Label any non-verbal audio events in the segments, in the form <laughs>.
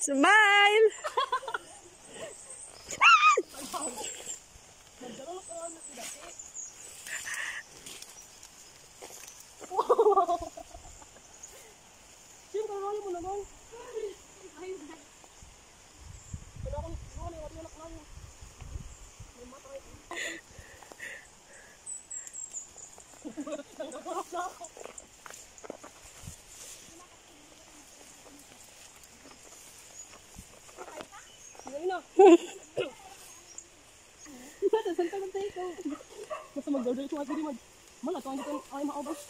Smile! langsung aja dia malah tuh lanjutin? Mau obas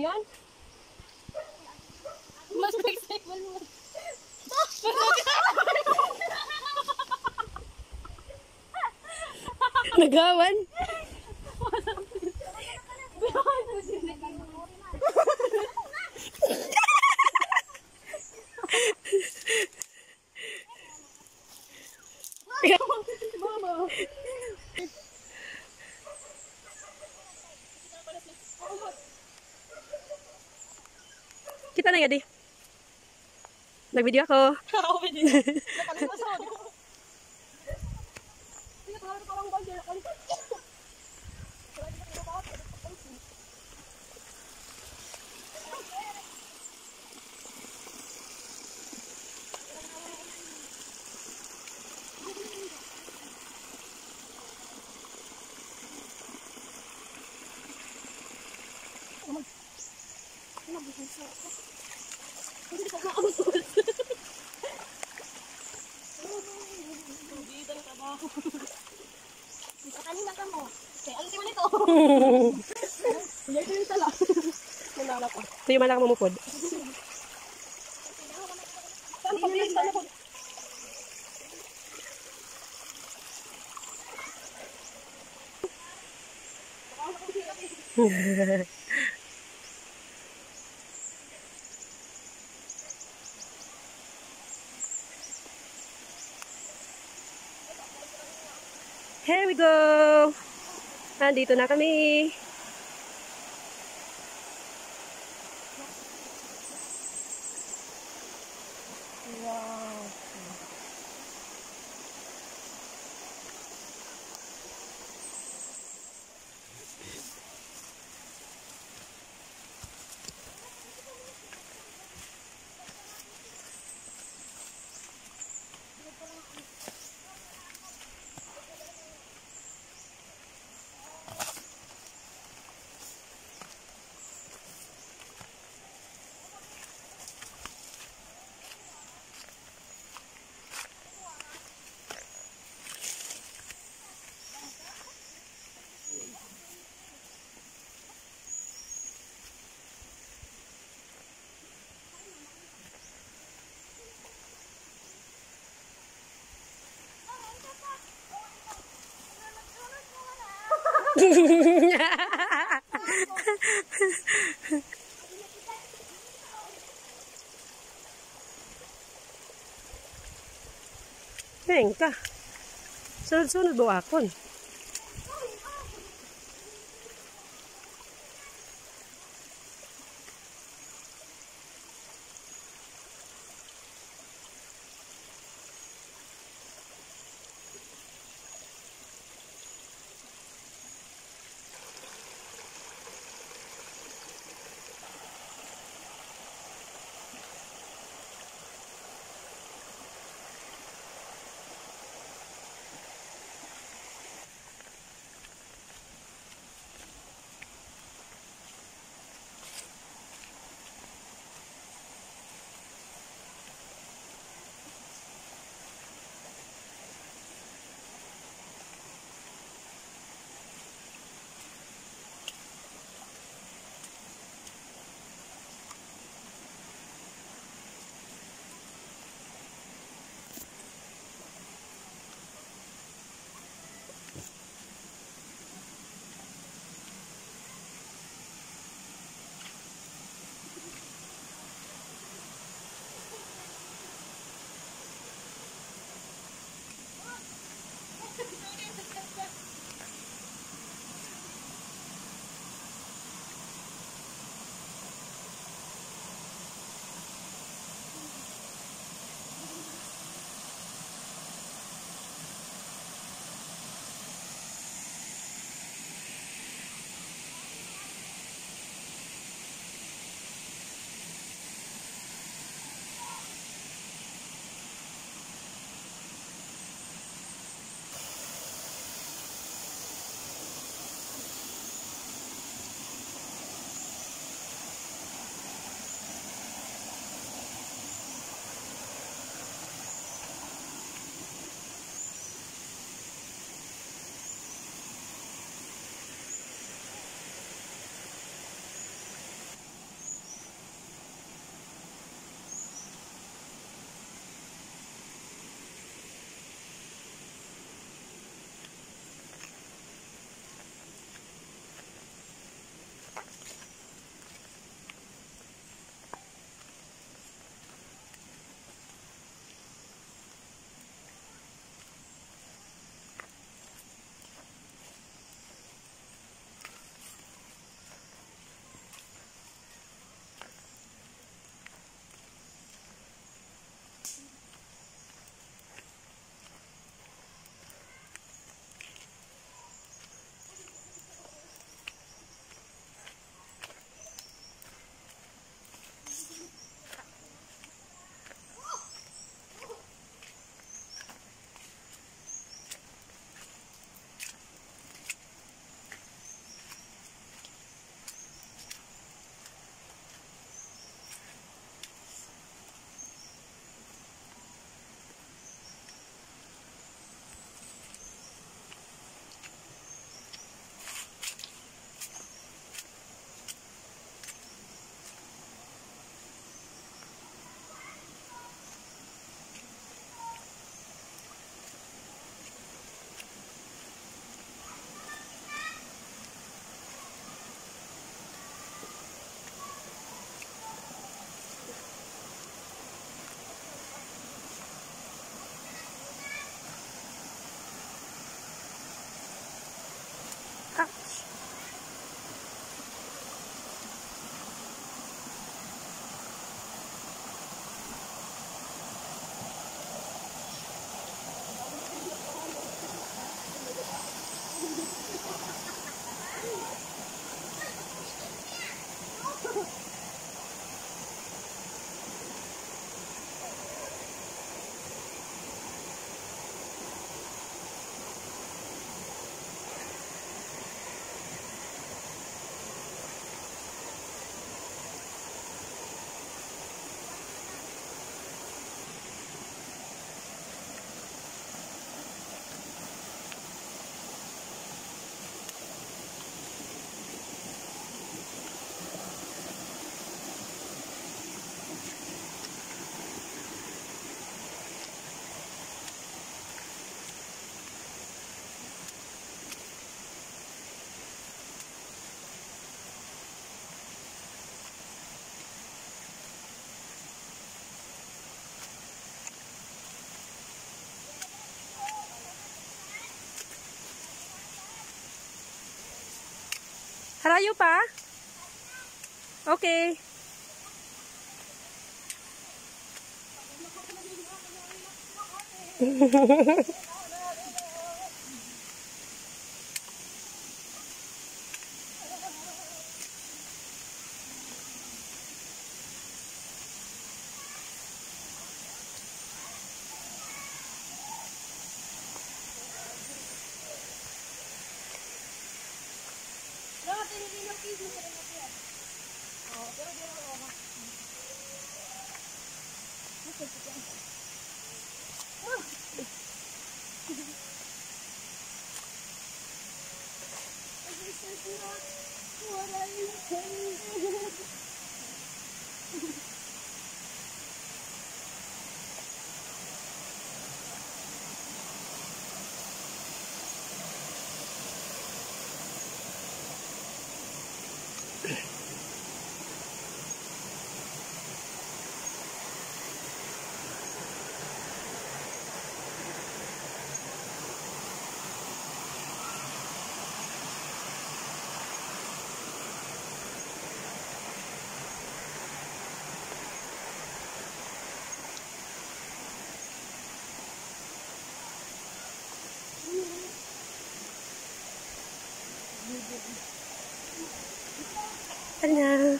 Niyan? Mas flexible mo. Nagawan. Mama. Kita na gadi. Nag-video ako. Ako video. Thank <laughs> you. Kanina ka mo. Kaya mo nito. Hindi ko yung tala. Nanala pa. Tuyo man lang mamupod. Saan pa bilis? Saan ako? Here we go! Nandito na kami. Venga, solo sono due acqua. Karayo pa? Okay. <laughs> Hello.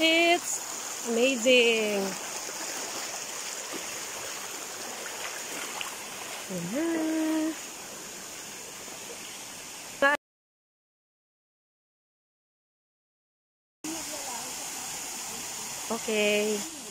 It's amazing. Hello. Okay.